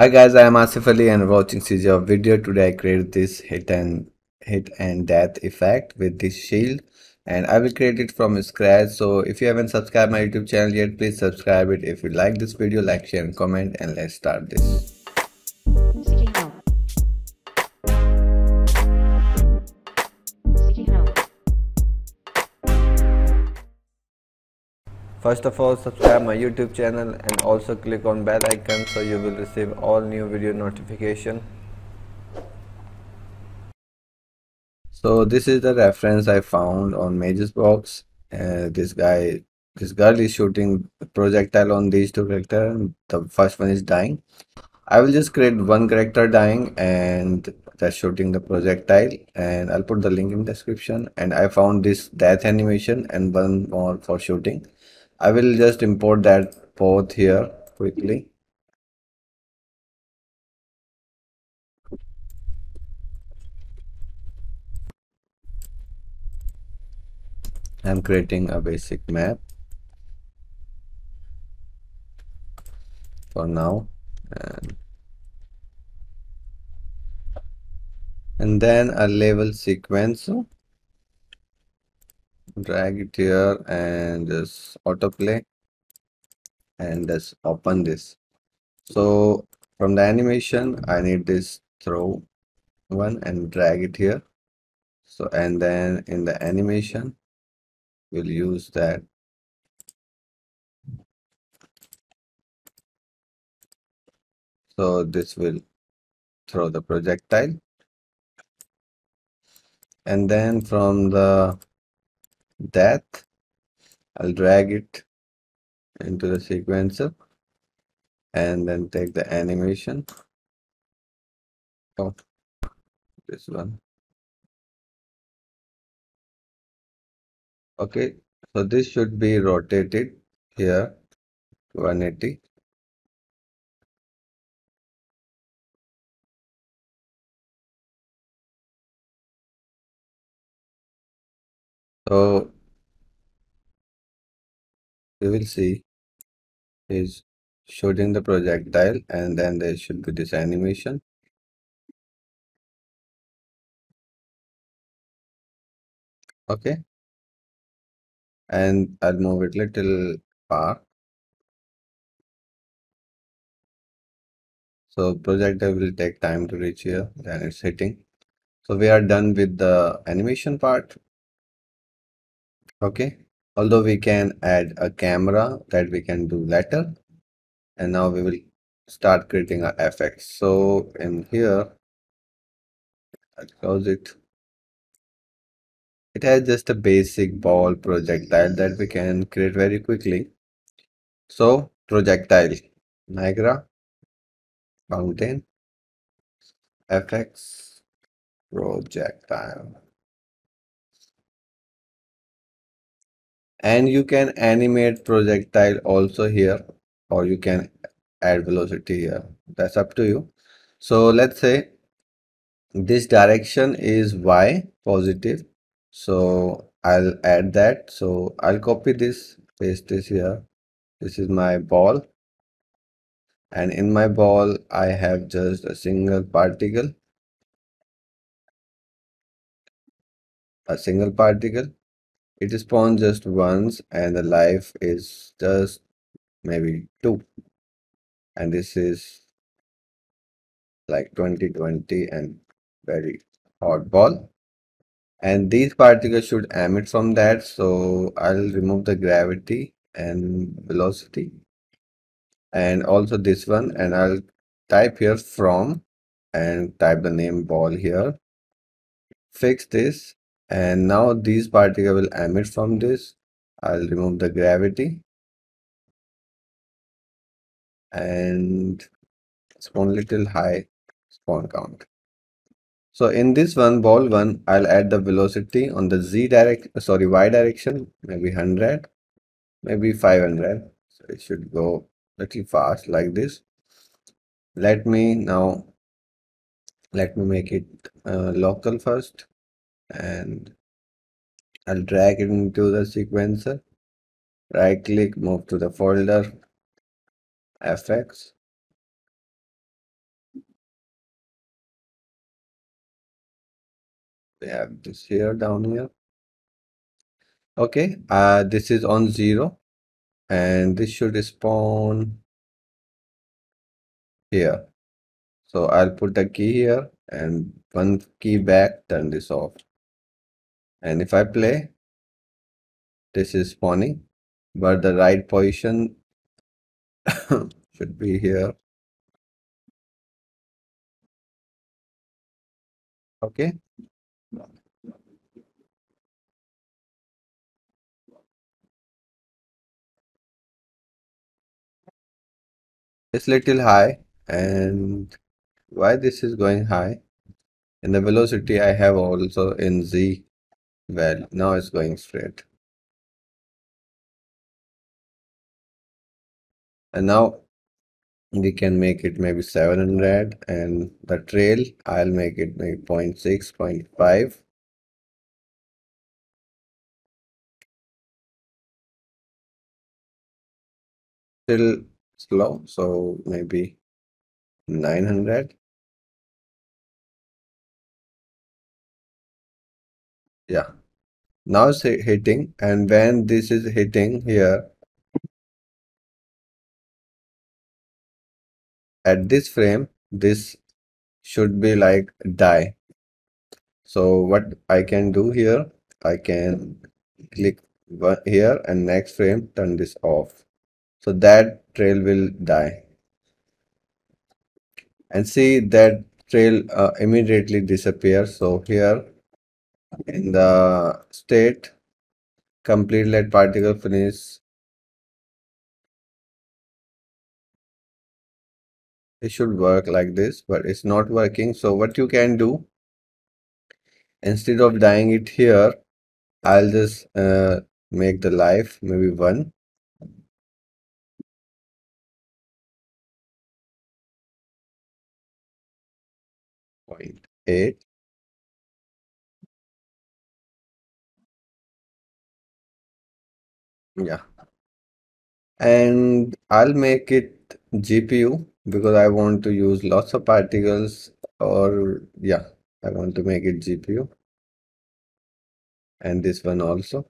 Hi guys, I am Ashif Ali and watching CJ video. Today I created this hit and hit and death effect with this shield and I will create it from scratch. So if you haven't subscribed my YouTube channel yet, please subscribe it. If you like this video, like, share and comment and let's start this. First of all, subscribe my YouTube channel and also click on bell icon so you will receive all new video notification. So this is the reference I found on MagesBox. Uh, this guy, this girl is shooting projectile on these two characters. The first one is dying. I will just create one character dying and that's shooting the projectile and I'll put the link in description and I found this death animation and one more for shooting. I will just import that both here quickly. I'm creating a basic map for now and and then a level sequencer drag it here and just autoplay and just open this. So from the animation i need this throw one and drag it here. So and then in the animation we'll use that. So this will throw the projectile. And then from the that. I'll drag it into the sequencer and then take the animation oh this one. Okay so this should be rotated here 180 Oh, so you will see is shooting the projectile and then there should be this animation. Okay. And I'll move it little far. So projectile will take time to reach here, then it's hitting. So we are done with the animation part okay. Although we can add a camera that we can do later and now we will start creating our effects. So in here I'll close it. It has just a basic ball projectile that we can create very quickly. So projectile Niagara mountain FX projectile and you can animate projectile also here or you can add velocity here. That's up to you. So let's say this direction is y positive. So i'll add that. So i'll copy this paste this here. This is my ball. And in my ball i have just a single particle. A single particle it spawns just once and the life is just maybe 2 and this is like 2020 and very hot ball and these particles should emit from that so I'll remove the gravity and velocity. And also this one and I'll type here from and type the name ball here. Fix this and now these particles will emit from this. I'll remove the gravity. And spawn little high spawn count. So in this one ball one I'll add the velocity on the z direction sorry y direction maybe 100 maybe 500 so it should go little fast like this. Let me now let me make it uh, local first and I'll drag it into the sequencer. Right click, move to the folder, FX. We have this here down here. Okay, uh, this is on zero and this should spawn here. So I'll put the key here and one key back, turn this off and if I play this is spawning but the right position should be here. Okay. It's little high and why this is going high? In the velocity I have also in Z well now it's going straight. And now we can make it maybe 700 and the trail I'll make it maybe 0 0.6 0 0.5 still slow so maybe 900 yeah now it's hitting and when this is hitting here at this frame this should be like die. So what I can do here I can click here and next frame turn this off. So that trail will die. And see that trail uh, immediately disappears. So here in the state complete let particle finish. It should work like this but it's not working. So what you can do instead of dying it here I'll just uh, make the life maybe one. Point eight yeah. And I'll make it GPU because I want to use lots of particles or yeah I want to make it GPU and this one also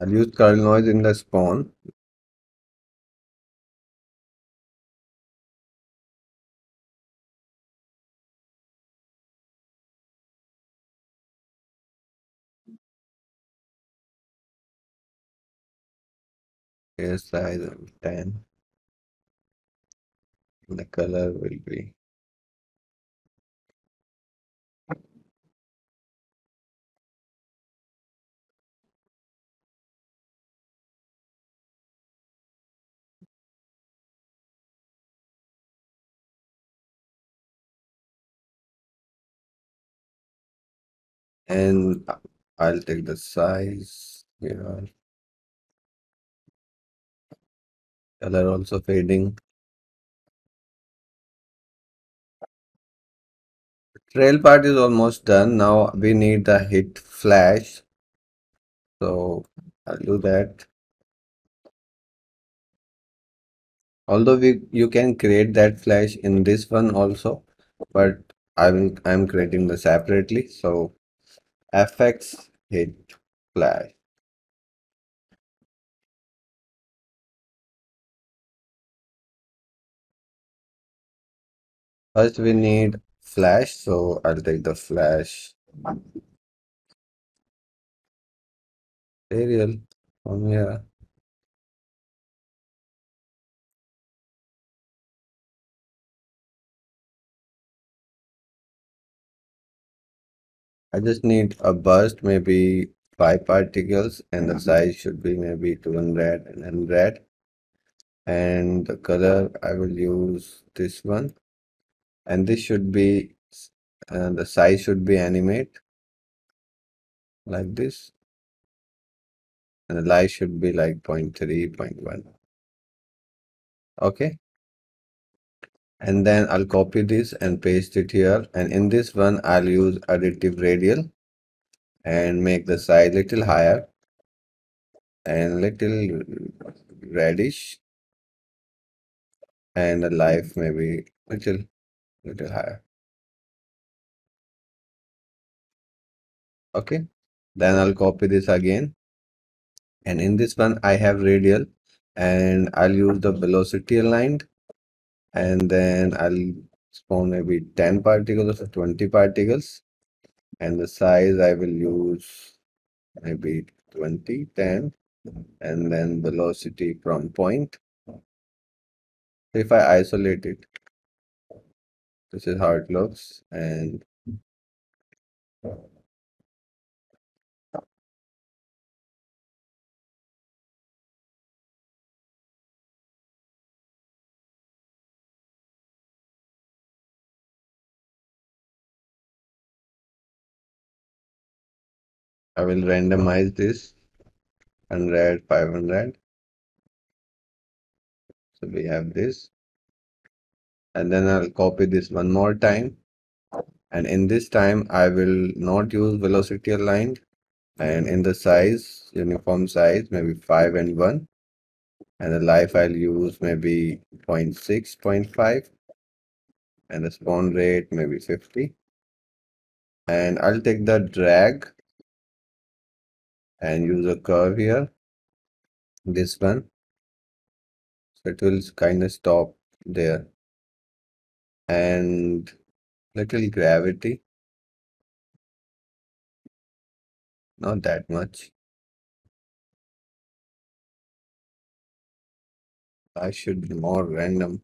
I'll use curl noise in the spawn. Size of 10 the color will be and I'll take the size here color also fading. Trail part is almost done. Now we need the hit flash. So I'll do that. Although we you can create that flash in this one also but I'm I'm creating the separately so fx hit flash first we need flash so I'll take the flash Arial from here I just need a burst, maybe five particles, and the size should be maybe 200 and 100. And the color, I will use this one. And this should be, uh, the size should be animate like this. And the light should be like 0 0.3, 0 0.1. okay and then I'll copy this and paste it here. And in this one I'll use additive radial and make the size little higher and little reddish. And the life maybe little little higher. Okay. Then I'll copy this again. And in this one I have radial and I'll use the velocity aligned and then I'll spawn maybe 10 particles or 20 particles. And the size I will use maybe 20 10 and then velocity from point. If I isolate it this is how it looks. And I will randomize this 100 500 so we have this. And then I'll copy this one more time. And in this time I will not use velocity aligned. And in the size uniform size maybe 5 and 1 and the life I'll use maybe 0 0.6 0.5 and the spawn rate maybe 50 and I'll take the drag and use a curve here. This one. So it will kind of stop there. And little gravity. Not that much. I should be more random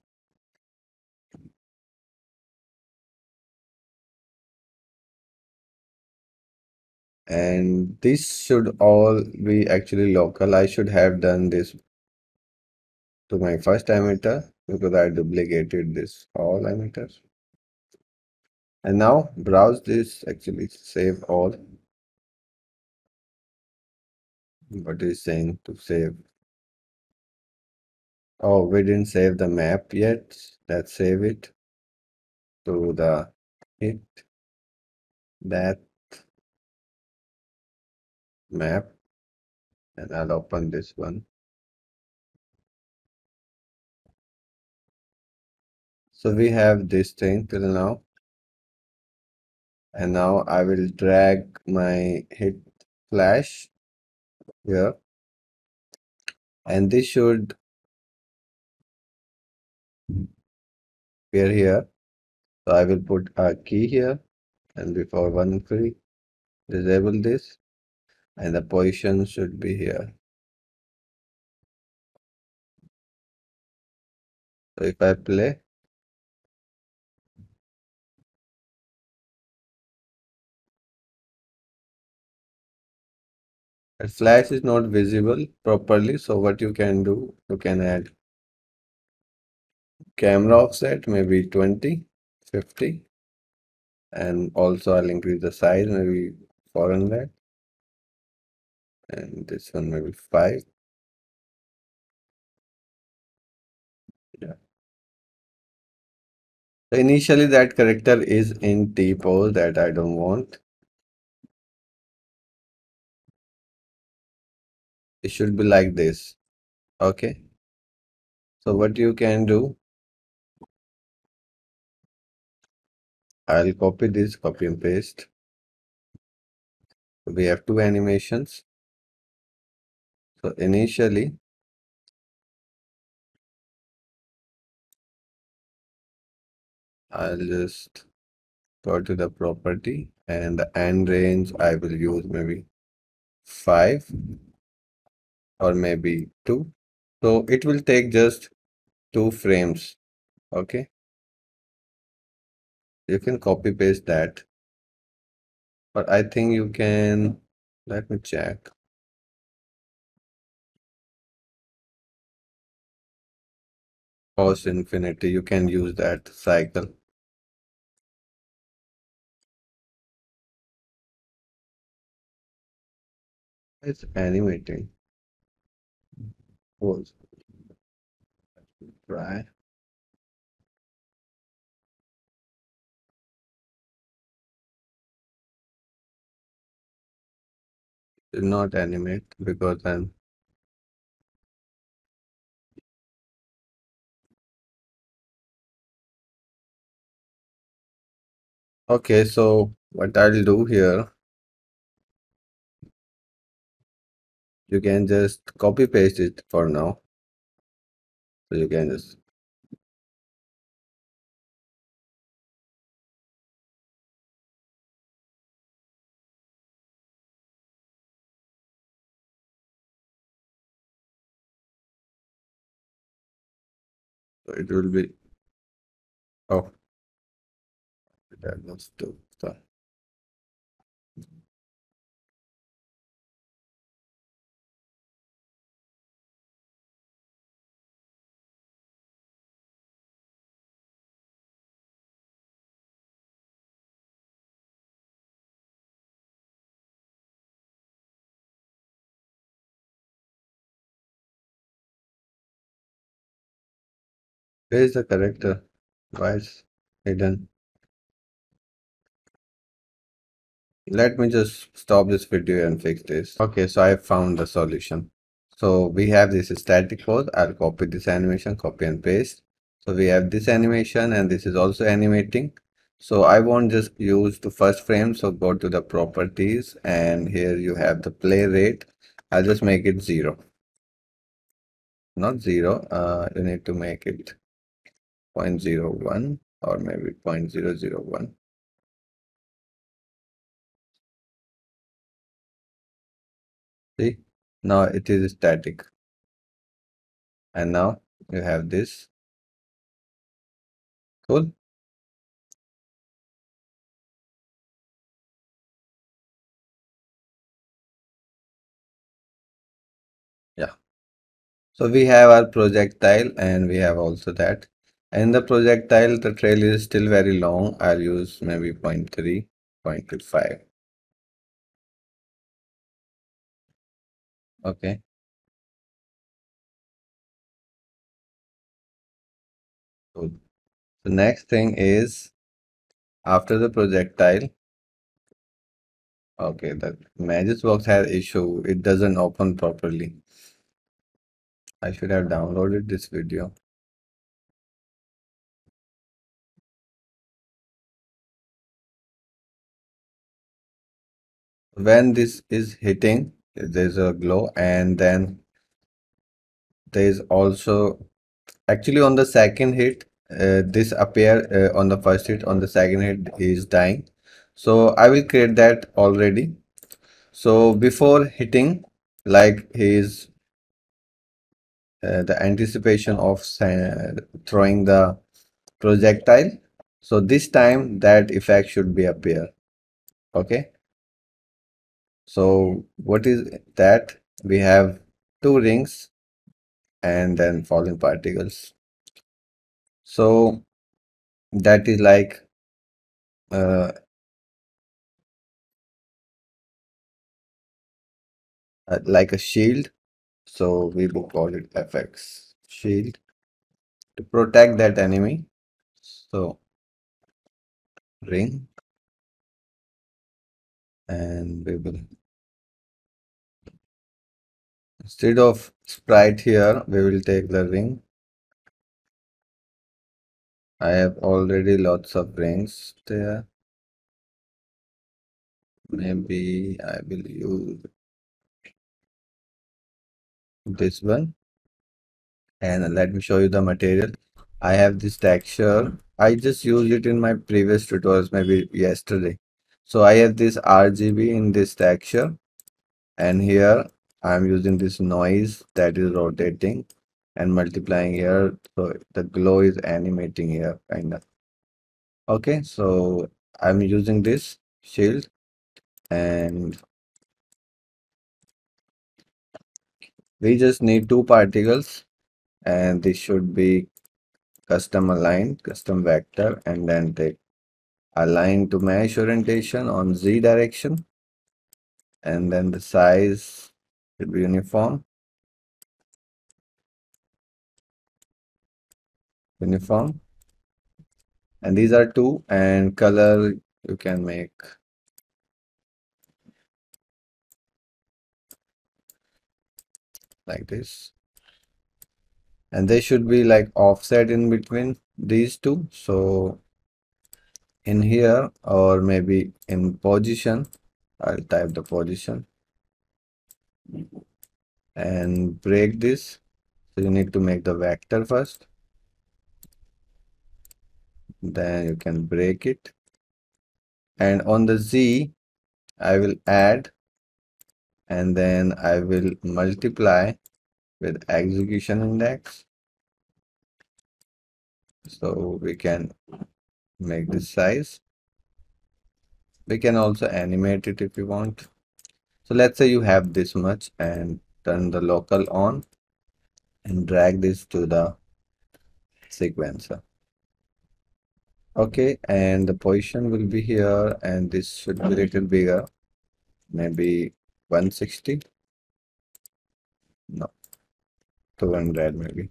and this should all be actually local. I should have done this to my first emitter because I duplicated this all emitters and now browse this actually save all. What is saying to save? Oh we didn't save the map yet. Let's save it to the hit. That map and I'll open this one. So we have this thing till now. And now I will drag my hit flash here. And this should appear here. So I will put a key here and before one free disable this and the position should be here. So if I play, the flash is not visible properly. So what you can do, you can add camera offset, maybe 20, 50. And also I'll increase the size, maybe 400 and this one maybe 5 yeah. Initially that character is in T pose that I don't want. It should be like this. Okay. So what you can do? I'll copy this copy and paste. We have two animations so initially I'll just go to the property and the end range I will use maybe 5 or maybe 2 so it will take just two frames okay? You can copy paste that. But I think you can let me check cos infinity you can use that cycle it's animating Pause. try. Did not animate because I'm okay. So what I'll do here, you can just copy paste it for now. So you can just it will be oh where is the character? Why hidden? Let me just stop this video and fix this. Okay, so I found the solution. So we have this static pose. I'll copy this animation, copy and paste. So we have this animation and this is also animating. So I won't just use the first frame. So go to the properties and here you have the play rate. I'll just make it zero. Not zero. Uh, you need to make it 0.01 or maybe 0.001. See, now it is static. And now you have this. Cool. Yeah. So we have our projectile and we have also that. And the projectile, the trail is still very long. I'll use maybe 0.3, 0.25. Okay. Good. The next thing is after the projectile. Okay, the box has issue. It doesn't open properly. I should have downloaded this video. When this is hitting, there's a glow and then there's also actually on the second hit uh, this appear uh, on the first hit on the second hit is dying. So I will create that already. So before hitting like his uh, the anticipation of throwing the projectile so this time that effect should be appear. Okay so what is that? We have two rings and then falling particles. So that is like uh, uh, like a shield. So we will call it fx shield to protect that enemy. So ring. And we will instead of sprite here we will take the ring. I have already lots of rings there. Maybe I will use this one. And let me show you the material. I have this texture. I just used it in my previous tutorials maybe yesterday. So I have this RGB in this texture. And here I'm using this noise that is rotating and multiplying here. So the glow is animating here kind of okay so I'm using this shield and we just need two particles and this should be custom aligned custom vector and then take align to mesh orientation on z direction. And then the size should be uniform uniform and these are two and color you can make. Like this. And they should be like offset in between these two. So in here or maybe in position I'll type the position and break this. So you need to make the vector first. Then you can break it. And on the Z I will add and then I will multiply with execution index. So we can make this size. We can also animate it if you want so let's say you have this much and turn the local on and drag this to the sequencer. Okay and the position will be here and this should be a little bigger maybe 160 no 200 maybe.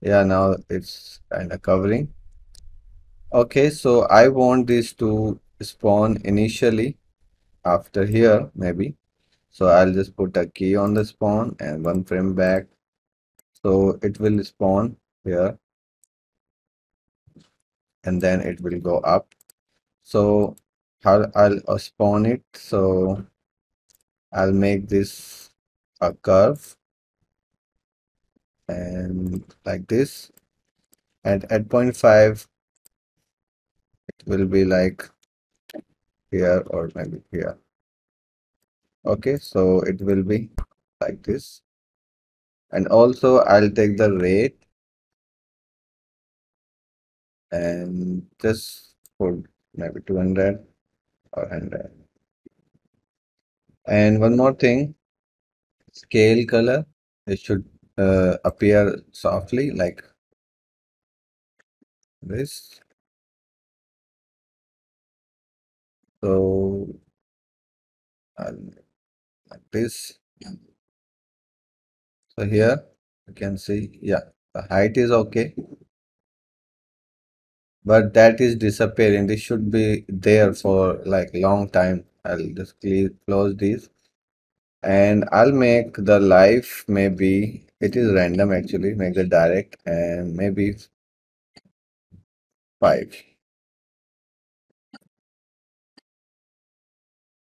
Yeah now it's kind of covering. Okay so I want this to spawn initially after here maybe. So I'll just put a key on the spawn and one frame back. So it will spawn here. And then it will go up. So I'll, I'll uh, spawn it. So I'll make this a curve. And like this. And at 0.5 it will be like here or maybe here. Okay so it will be like this. And also I'll take the rate and just put maybe 200 or 100 and one more thing scale color it should uh, appear softly like this so like this so here you can see yeah the height is okay. But that is disappearing. This should be there for like long time. I'll just close this. And I'll make the life maybe it is random actually make the direct and maybe 5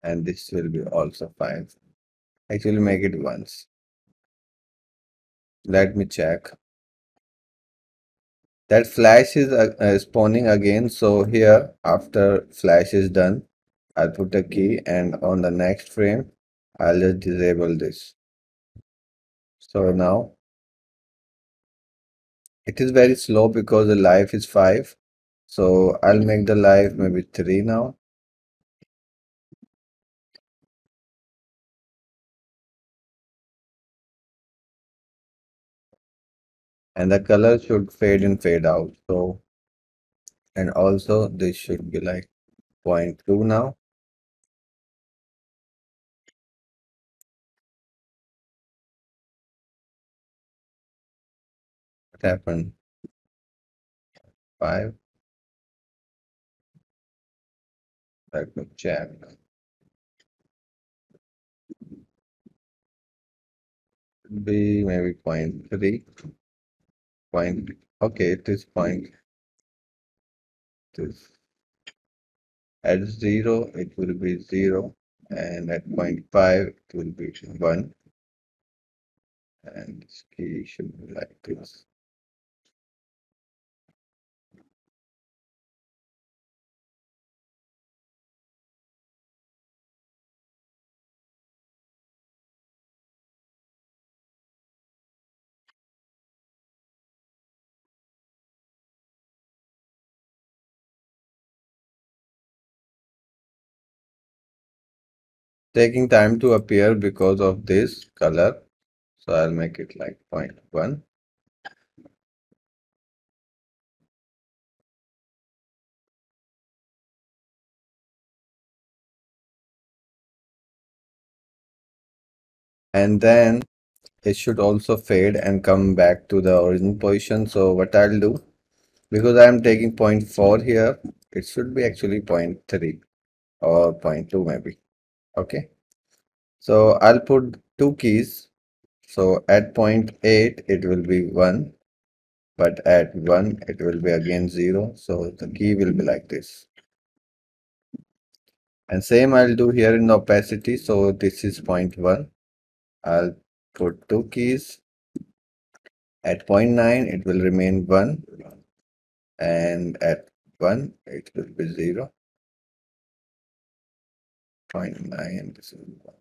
and this will be also 5 actually make it once. Let me check. That flash is uh, uh, spawning again. So here after flash is done I'll put a key and on the next frame I'll just disable this. So now it is very slow because the life is 5 so I'll make the life maybe 3 now and the color should fade in fade out. So and also this should be like 0.2 now. What happened? 5 let me check. Be maybe 0.3 point okay it is point this at 0 it will be 0 and at 0.5 it will be 1 and this key should be like this taking time to appear because of this color so I'll make it like 0.1 and then it should also fade and come back to the original position. So what I'll do, because I'm taking 0.4 here, it should be actually 0.3 or 0.2 maybe. Okay. So I'll put two keys. So at 8 it will be 1 but at 1 it will be again 0 so the key will be like this. And same I'll do here in the opacity. So this is 0.1 I'll put two keys. At 0.9 it will remain 1 and at 1 it will be 0 0.9 this is 1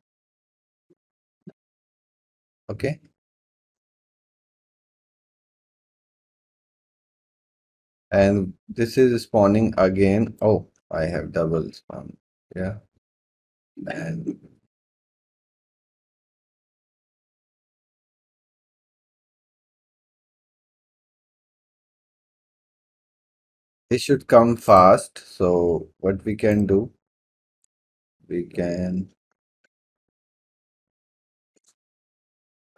okay. And this is spawning again. Oh I have double spawn. Yeah. And it should come fast so what we can do we can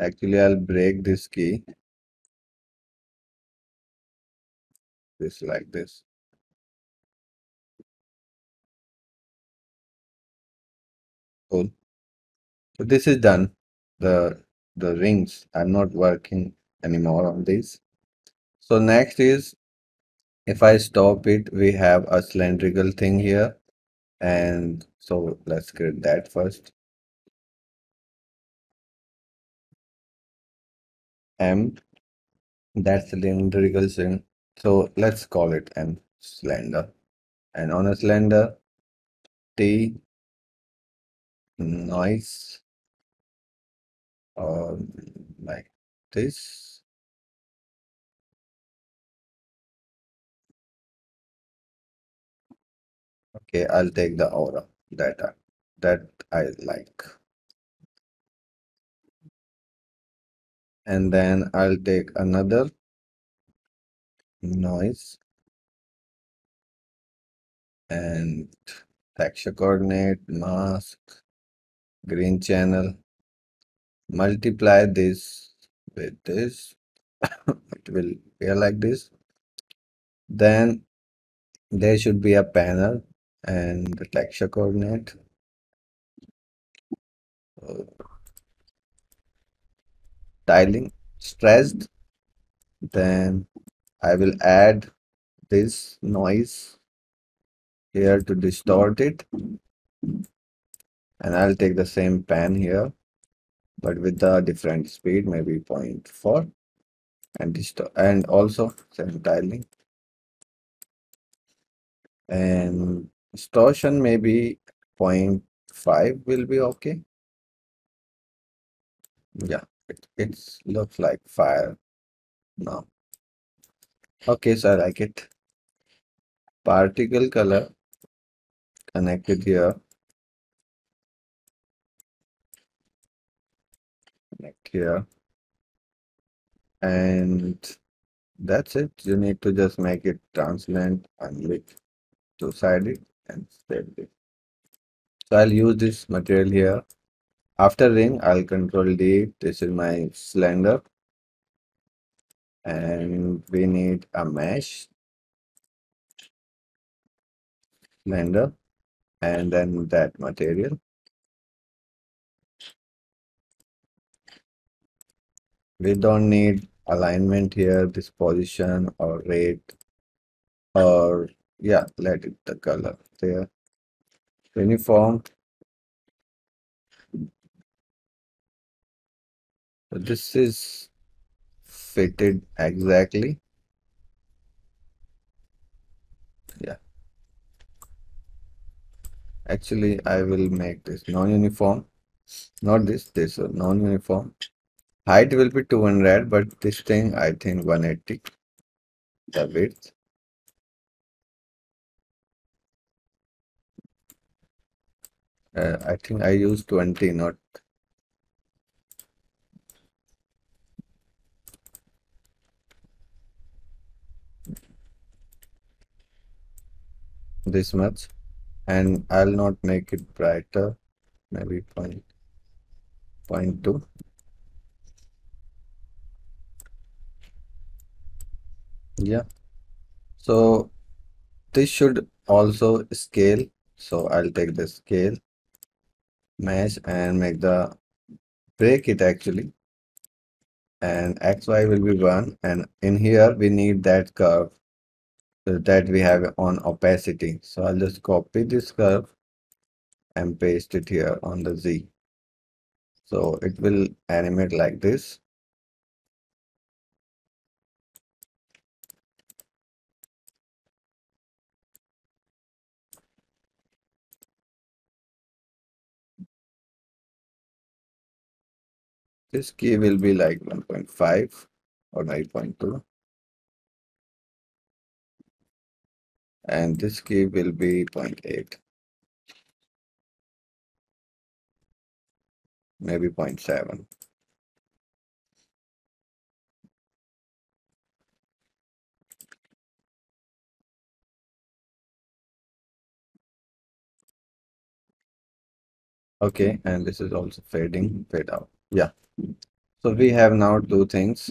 actually I'll break this key. This like this. Cool. So this is done. The the rings. I'm not working anymore on these. So next is if I stop it we have a cylindrical thing here. And so let's create that first. M. That cylindrical thing so let's call it M slender. and on a slender, T noise or um, like this. Okay I'll take the aura that that I like. And then I'll take another noise and texture coordinate mask green channel. Multiply this with this. It will appear like this. Then there should be a panner and the texture coordinate. Tiling stressed. Then I will add this noise here to distort it. And I'll take the same pan here but with the different speed maybe 0.4 and distort and also same tiling. And distortion maybe 0.5 will be okay. Yeah it, it looks like fire now. Okay so I like it. Particle color connected here. Connect here. And that's it. You need to just make it transparent and with two-sided and save it. So I'll use this material here. After ring I'll control D. This is my cylinder. And we need a mesh. Cylinder. And then that material. We don't need alignment here this position or rate or yeah let it the color there. Uniform. So this is fitted exactly. Yeah. Actually I will make this non-uniform. Not this this non-uniform. Height will be 200 but this thing I think 180 the width Uh, I think I use 20, not. This much. And I'll not make it brighter. Maybe point, point two. Yeah. So this should also scale. So I'll take the scale mesh and make the break it actually. And XY will be one. And in here we need that curve uh, that we have on opacity. So I'll just copy this curve and paste it here on the Z. So it will animate like this. This key will be like 1.5 or 9.2. And this key will be 0.8. Maybe 0.7. Okay, and this is also fading, fade out. Yeah. So we have now two things.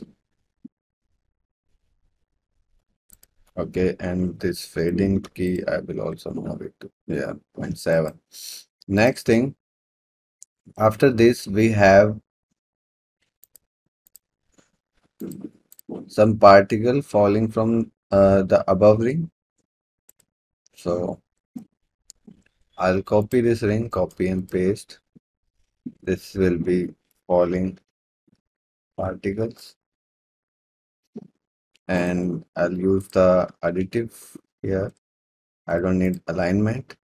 Okay, and this fading key, I will also move it to, yeah, 0.7. Next thing, after this, we have some particle falling from uh, the above ring. So I'll copy this ring, copy and paste. This will be falling particles. And I'll use the additive here. I don't need alignment.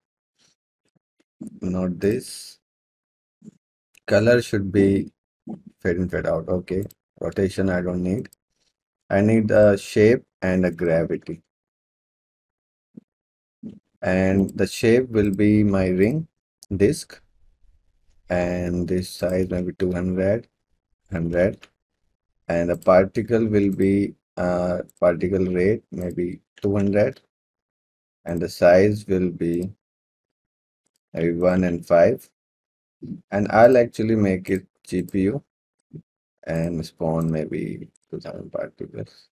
Not this. Color should be fade in, fade out. Okay. Rotation I don't need. I need a shape and a gravity. And the shape will be my ring disc. And this size maybe 200, 100. And the particle will be uh, particle rate maybe 200 and the size will be maybe 1 and 5 and I'll actually make it GPU and spawn maybe 2000 particles.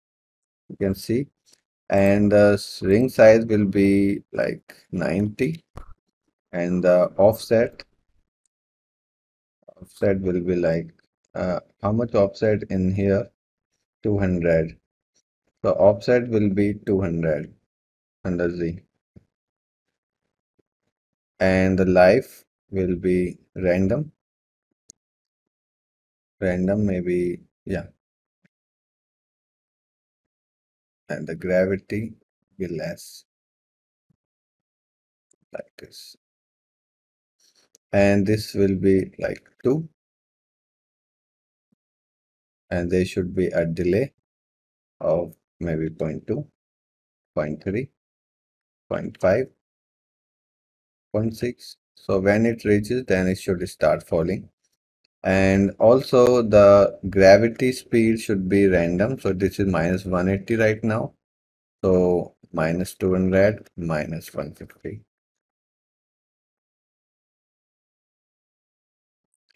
You can see. And the ring size will be like 90 and the offset offset will be like uh, how much offset in here? 200 so offset will be 200 under Z. And the life will be random. Random maybe yeah. And the gravity will less. Like this and this will be like 2 and there should be a delay of maybe 0 0.2 0 0.3 0 0.5 0.6 so when it reaches then it should start falling. And also the gravity speed should be random. So this is minus 180 right now. So minus 200 minus 150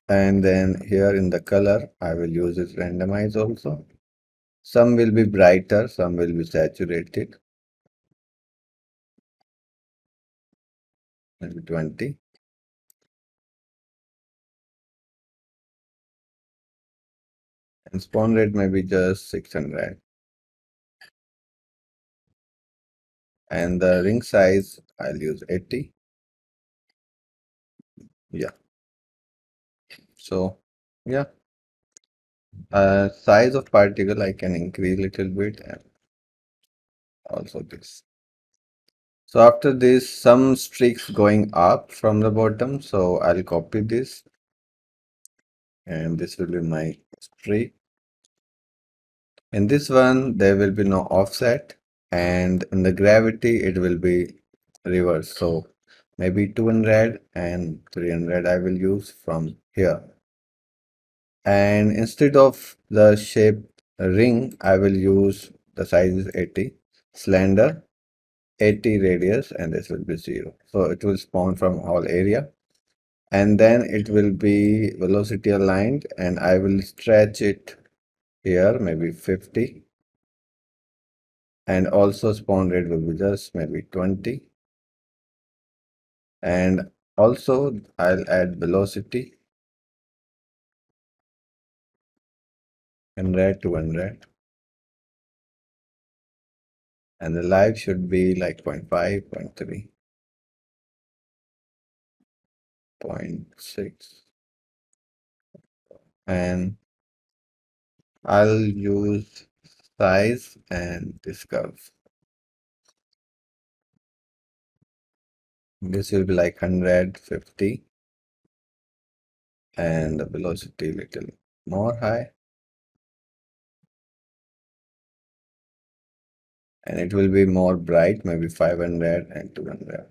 and then here in the color I will use this randomize also. Some will be brighter some will be saturated. Maybe 20 and spawn rate may be just 600 and the ring size I'll use 80 yeah so yeah. Uh, size of particle I can increase little bit and also this. So after this some streaks going up from the bottom so I'll copy this. And this will be my streak. In this one there will be no offset. And in the gravity it will be reverse so maybe 200 and 300 I will use from here. And instead of the shape ring I will use the size is 80 cylinder 80 radius and this will be 0 so it will spawn from all area. And then it will be velocity aligned and I will stretch it here maybe 50 and also spawn rate will be just maybe 20 and also I'll add velocity 100 to 100 and the life should be like 0 0.5 0 0.3 0.6 and I'll use size and this this will be like 150 and the velocity little more high and it will be more bright maybe 500 and 200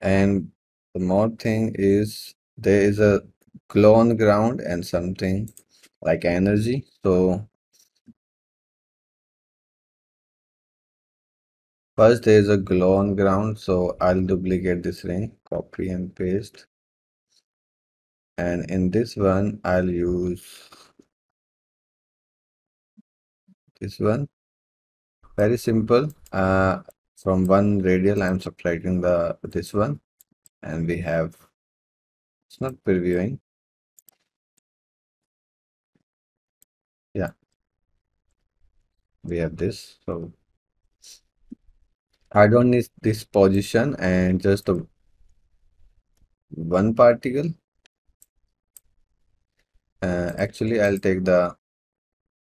and the more thing is there is a glow on the ground and something like energy. So first there is a glow on ground so I'll duplicate this ring copy and paste. And in this one I'll use this one. Very simple. Uh, from one radial I'm subtracting the this one. And we have it's not previewing. Yeah. We have this so I don't need this position and just one particle. Uh, actually I'll take the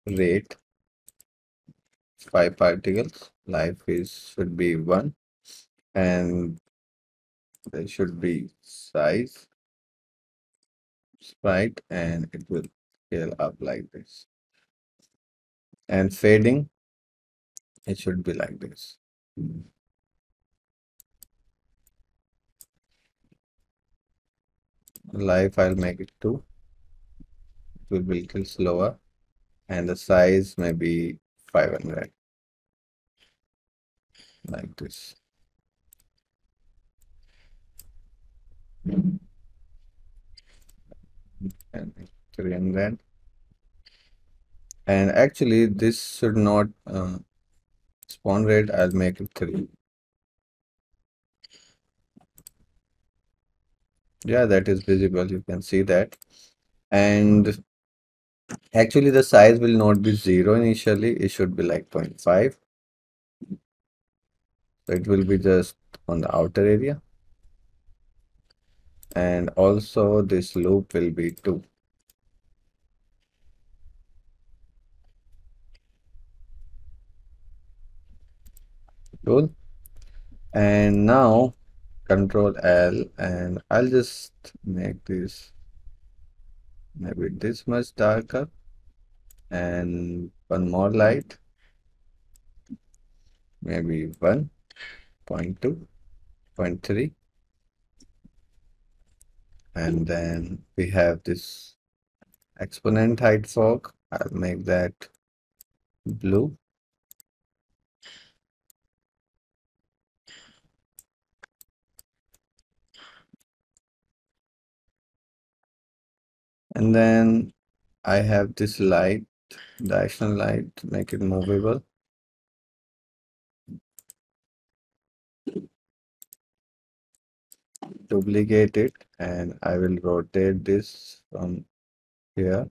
rate. Five particles life is should be one and there should be size sprite and it will scale up like this. And fading it should be like this life I'll make it 2 it will be a little slower. And the size may be 500 like this. And 300 and actually this should not uh, rate I'll make it 3 yeah that is visible you can see that. And actually the size will not be 0 initially it should be like 0.5 so it will be just on the outer area. And also this loop will be 2 cool and now control L and I'll just make this maybe this much darker and one more light. Maybe 1.2 0.3 and then we have this exponent height fog I'll make that blue and then I have this light directional light make it movable. Duplicate it and I will rotate this from here.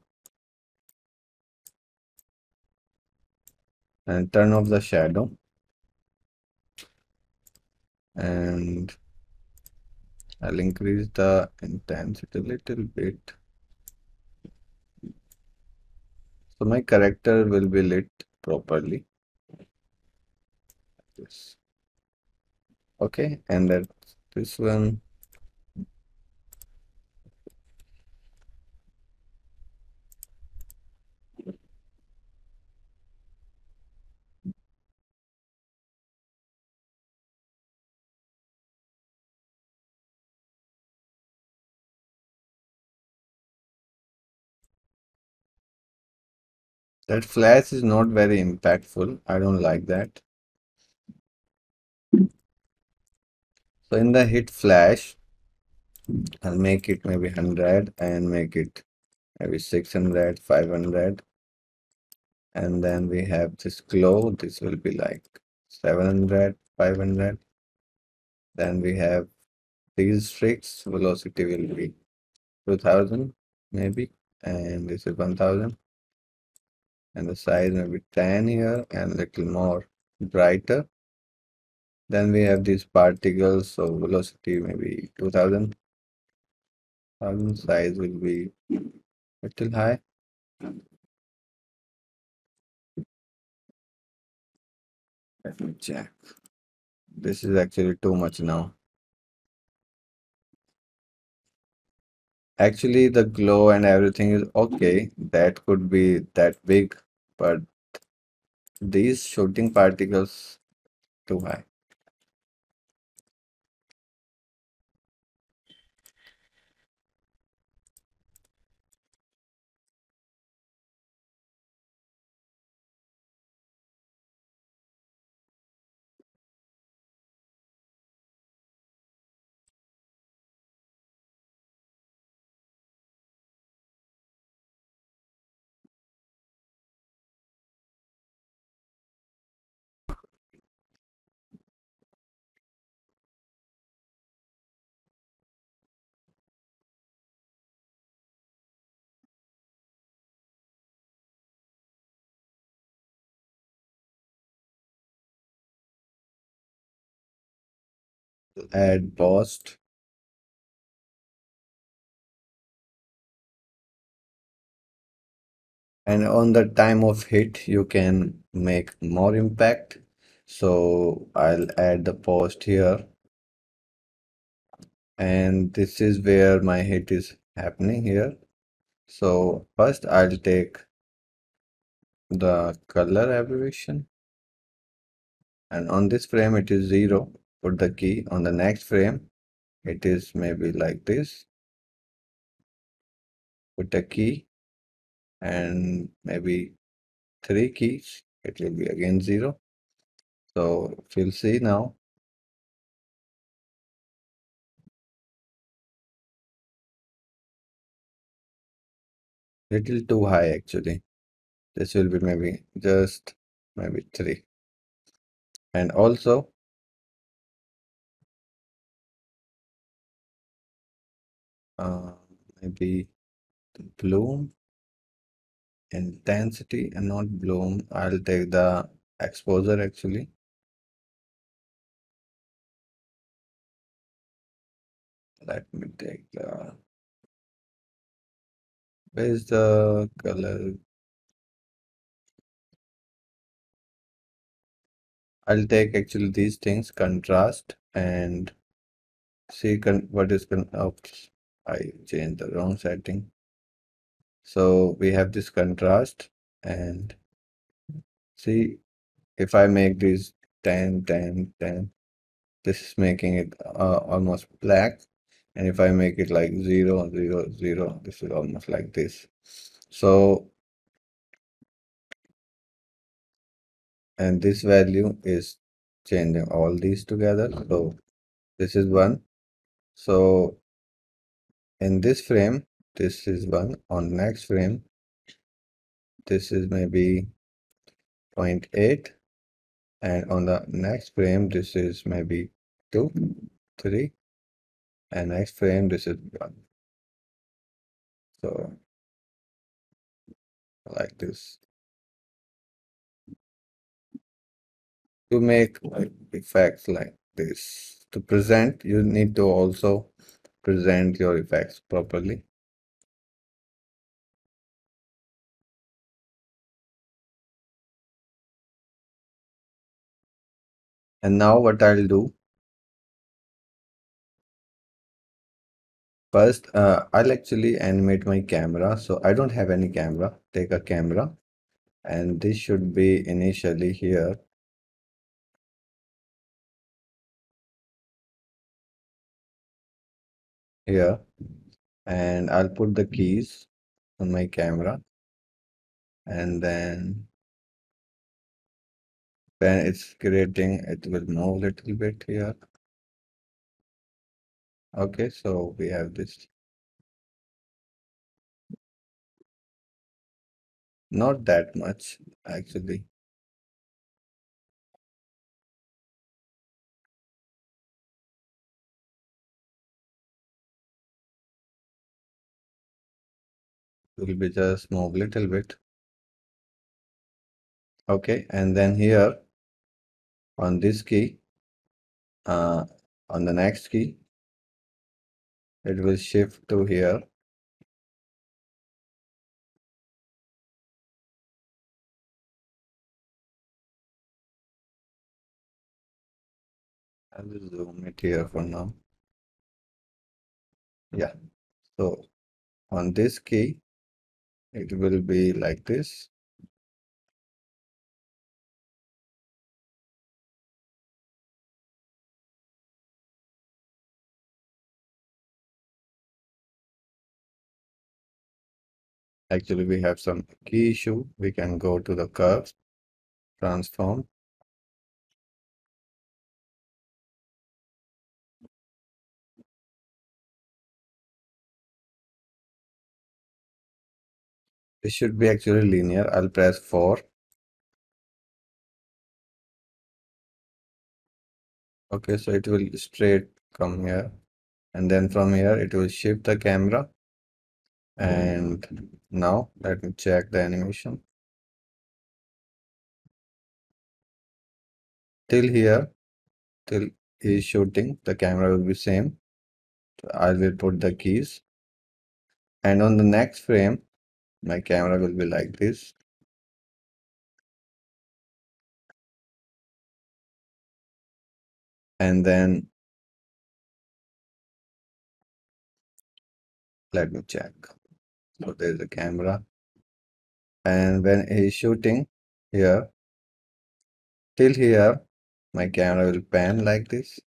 And turn off the shadow. And I'll increase the intensity a little bit so my character will be lit properly. This okay and that this one That flash is not very impactful. I don't like that. So in the hit flash, I'll make it maybe 100 and make it maybe 600, 500. And then we have this glow, this will be like 700, 500. Then we have these streaks, velocity will be 2000 maybe, and this is 1000. And the size maybe 10 here and little more brighter. Then we have these particles, so velocity maybe 2000. 1000 size will be little high. Let me check. This is actually too much now. Actually, the glow and everything is okay. That could be that big, but these shooting particles too high. Add post. And on the time of hit, you can make more impact. So I'll add the post here. And this is where my hit is happening here. So first I'll take the color aberration. And on this frame, it is zero. Put the key on the next frame. It is maybe like this. Put a key and maybe three keys. It will be again zero. So if you'll see now, little too high actually. This will be maybe just maybe three. And also uh, maybe bloom intensity and not bloom. I'll take the exposure actually. Let me take the where's the color? I'll take actually these things contrast and see what is con oops I changed the wrong setting. So we have this contrast and see if I make this 10, 10, 10, this is making it uh, almost black. And if I make it like 0, 0, 0, this is almost like this. So, and this value is changing all these together. So this is 1. So in this frame, this is 1. On next frame, this is maybe 0.8 and on the next frame this is maybe 2 3 and next frame this is 1 so like this. To make effects like this. To present you need to also present your effects properly And now what I'll do, first uh, I'll actually animate my camera. So I don't have any camera, take a camera and this should be initially here. Here and I'll put the keys on my camera and then when it's creating it will move a little bit here Okay, so we have this. Not that much, actually. Will be just move little bit. Okay, and then here on this key, uh, on the next key, it will shift to here. I will zoom it here for now. Yeah, so on this key, it will be like this. Actually, we have some key issue. We can go to the curves, transform. This should be actually linear. I'll press 4. Okay, so it will straight come here. And then from here, it will shift the camera. And now let me check the animation. Till here, till he is shooting, the camera will be same. I will put the keys. And on the next frame, my camera will be like this. And then let me check. So there's a camera. And when he's shooting here, till here, my camera will pan like this.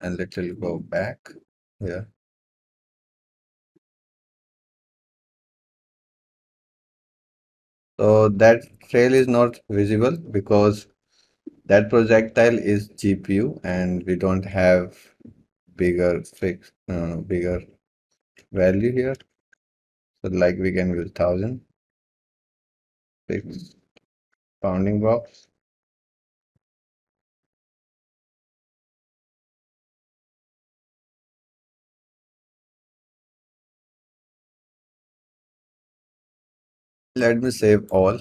And little go back here. So that trail is not visible because that projectile is GPU and we don't have bigger fix uh, bigger value here. So like we can use thousand fix bounding box. Let me save all.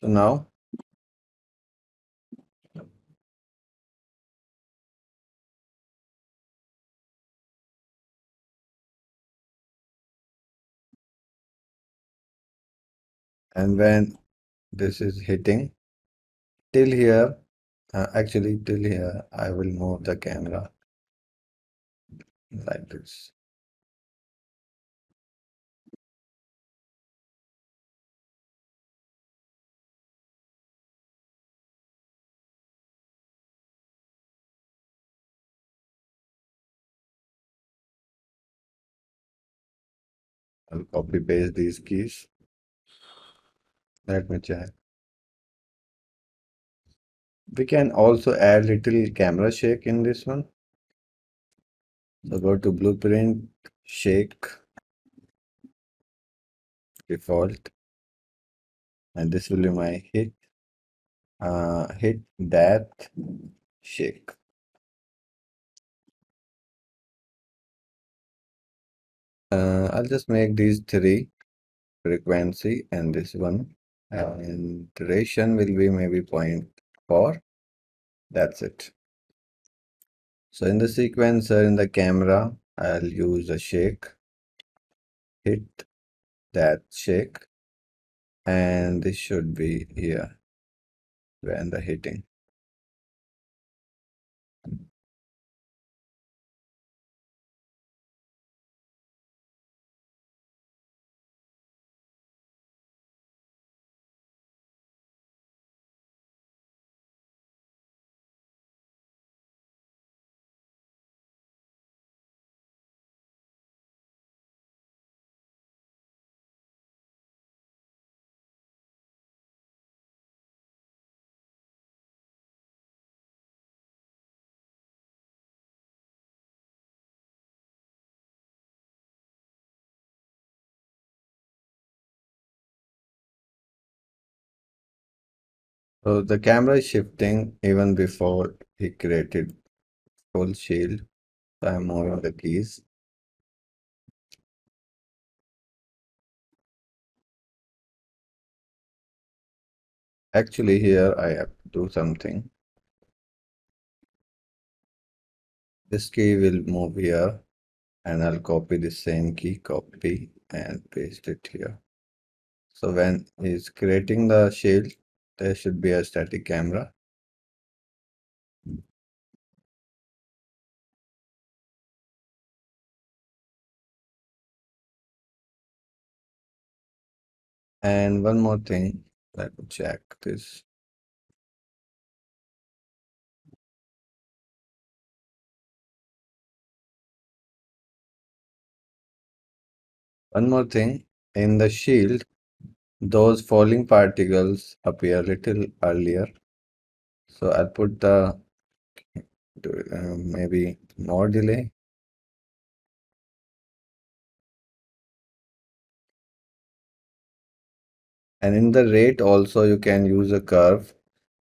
So now and when this is hitting till here uh, actually till here I will move the camera like this I'll copy paste these keys. Let me check. We can also add little camera shake in this one. So go to blueprint shake default and this will be my hit uh, hit that shake uh, I'll just make these three frequency and this one and duration will be maybe 0.4 that's it. So in the sequencer in the camera I'll use a shake hit that shake and this should be here when the hitting So the camera is shifting even before he created full shield. So I'm moving the keys. Actually here I have to do something. This key will move here and I'll copy the same key, copy and paste it here. So when he's creating the shield, there should be a static camera. And one more thing, let me check this. One more thing, in the shield, those falling particles appear little earlier. So I'll put the uh, maybe more delay. And in the rate also you can use a curve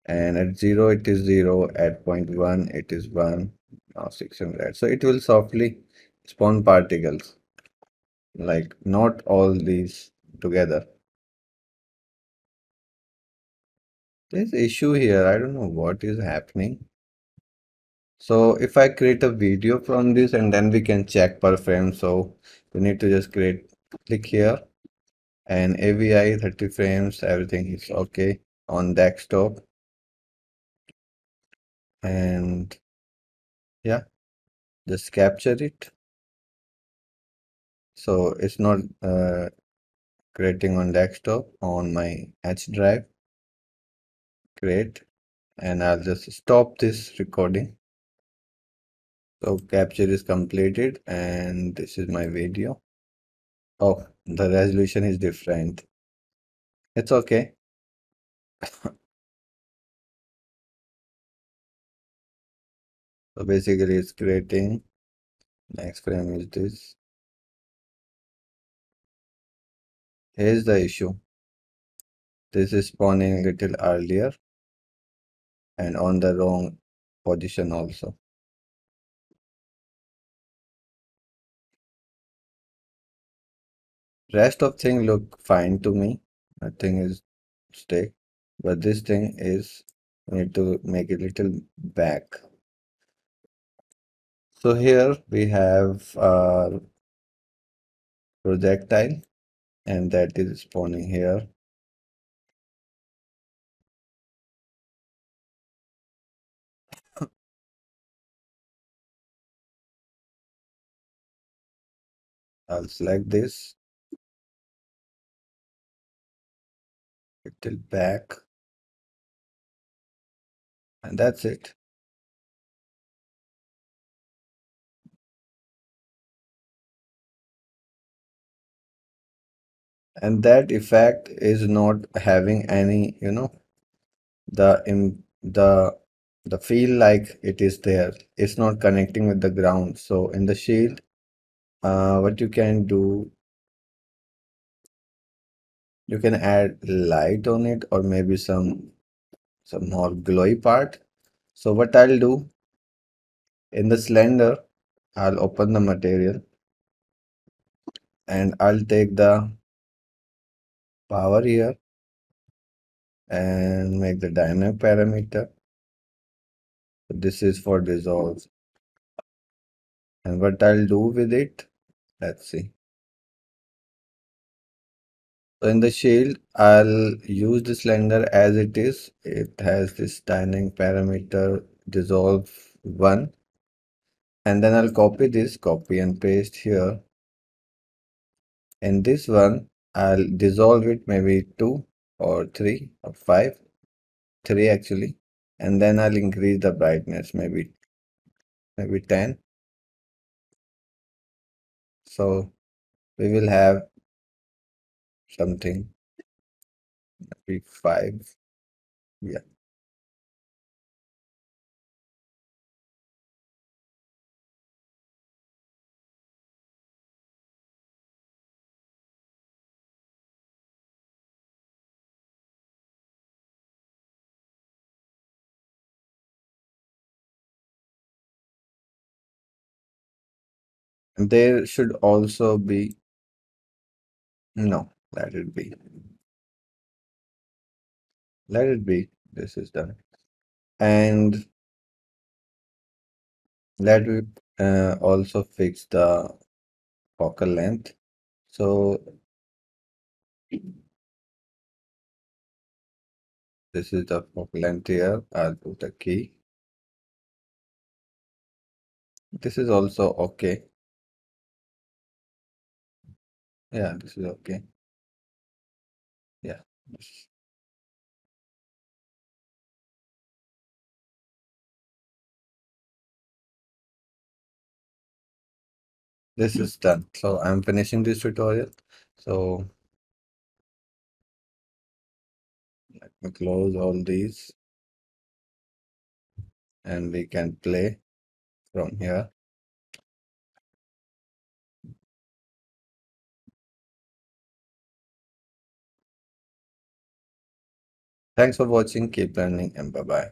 and at 0 it is 0, at 0.1 it is 1, now 600. So it will softly spawn particles like not all these together. There's issue here, I don't know what is happening. So if I create a video from this and then we can check per frame. So we need to just create, click here and AVI 30 frames, everything is okay on desktop. And yeah, just capture it. So it's not uh, creating on desktop on my H drive. Great. And I'll just stop this recording. So capture is completed and this is my video. Oh, the resolution is different. It's okay. so basically it's creating. Next frame is this. Here's the issue. This is spawning a little earlier and on the wrong position also. Rest of thing look fine to me. Nothing is stay, but this thing is need to make it little back. So here we have our projectile and that is spawning here. I'll select this, little back, and that's it. And that effect is not having any, you know, the in the the feel like it is there. It's not connecting with the ground. So in the shield, uh, what you can do you can add light on it or maybe some some more glowy part. So what I'll do in the cylinder I'll open the material and I'll take the power here and make the dynamic parameter. This is for dissolve and what I'll do with it let's see. So in the shield I'll use the cylinder as it is. It has this dynamic parameter dissolve 1 and then I'll copy this copy and paste here. In this one I'll dissolve it maybe 2 or 3 or 5 3 actually. And then I'll increase the brightness maybe maybe 10 so we will have something maybe 5 yeah There should also be, no, let it be. Let it be. This is done. And let me uh, also fix the focal length. So this is the focal length here. I'll put a key. This is also okay. Yeah, this is okay. Yeah. This is done. So I'm finishing this tutorial. So let me close all these and we can play from here. Thanks for watching. Keep learning and bye bye.